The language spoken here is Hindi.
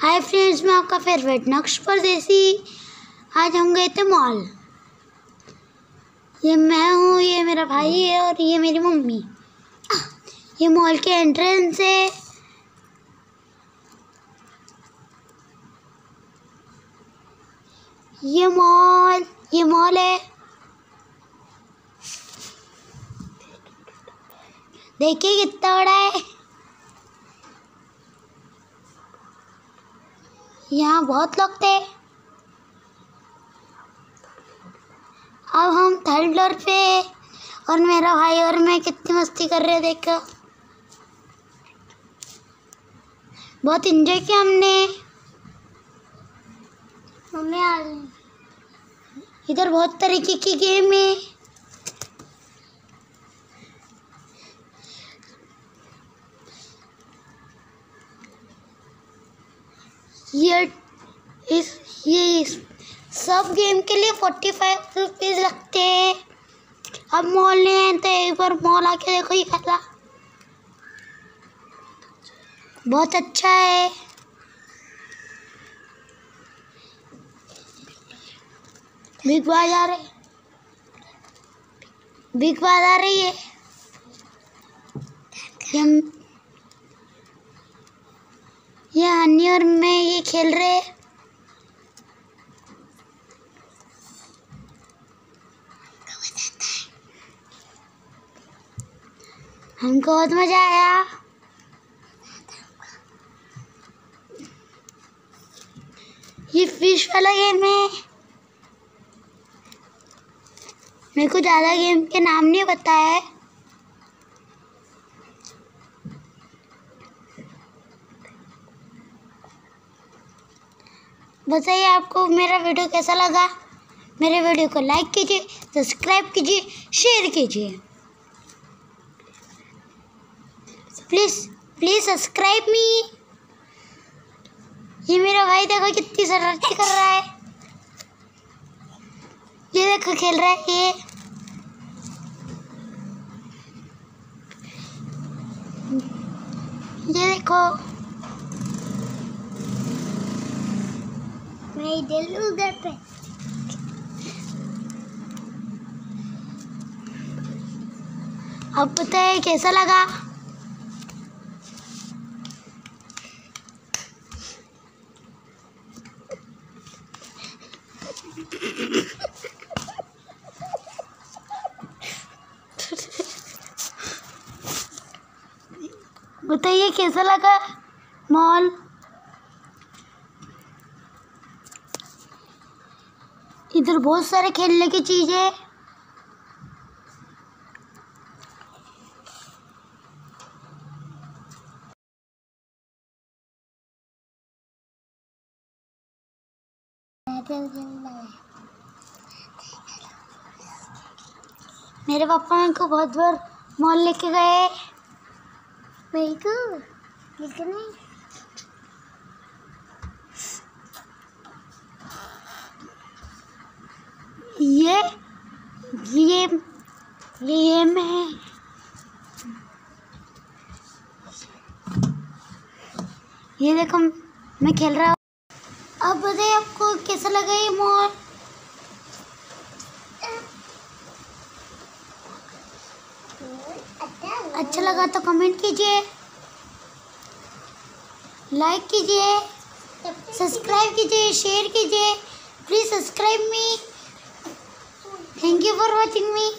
हाय फ्रेंड्स मैं आपका फेवरेट नक्श परदेसी। आज हम गए थे मॉल ये मैं हूँ, ये मेरा भाई है और ये मेरी मम्मी। ये मॉल के एंट्रेंस है। ये मॉल ये मॉल है। देखिए कितना बड़ा है। यहाँ बहुत लोग थे। अब हम थर्ड फ्लोर पे और मेरा भाई और मैं कितनी मस्ती कर रहे देखो। बहुत इंजॉय किया हमने। मम्मी आ इधर बहुत तरीके की गेम है। ये इस ये इस सब गेम के लिए फोर्टी फाइव रुपीज़ लगते हैं। अब मॉल नहीं है तो एक बार मॉल आके देखो ये खेला बहुत अच्छा है। बिग बाज़ार है। बिग बाज़ार है ये। ये और मैं ये खेल रहे हमको बहुत मज़ा आया। ये फ़िश वाला गेम है। मेरे को ज़्यादा गेम के नाम नहीं पता है। बताइए आपको मेरा वीडियो कैसा लगा? मेरे वीडियो को लाइक कीजिए सब्सक्राइब कीजिए शेयर कीजिए। प्लीज़ प्लीज़ सब्सक्राइब मी ये मेरा भाई देखो कितनी शरारती कर रहा है। ये देखो खेल रहा है, ये। ये देखो। मैं इधर उधर पे। अब पता है कैसा लगा? बताइए कैसा लगा मॉल? इधर बहुत सारे खेलने की चीज़ है। मेरे पापा को बहुत बार मॉल लेके गए। मेरे को, लेके नहीं। ये देखो, मैं खेल रहा हूँ। अब बताइए, आपको कैसा लगा ये मॉल अच्छा लगा तो कमेंट कीजिए। लाइक कीजिए। सब्सक्राइब कीजिए शेयर कीजिए। Please subscribe me thank you for watching me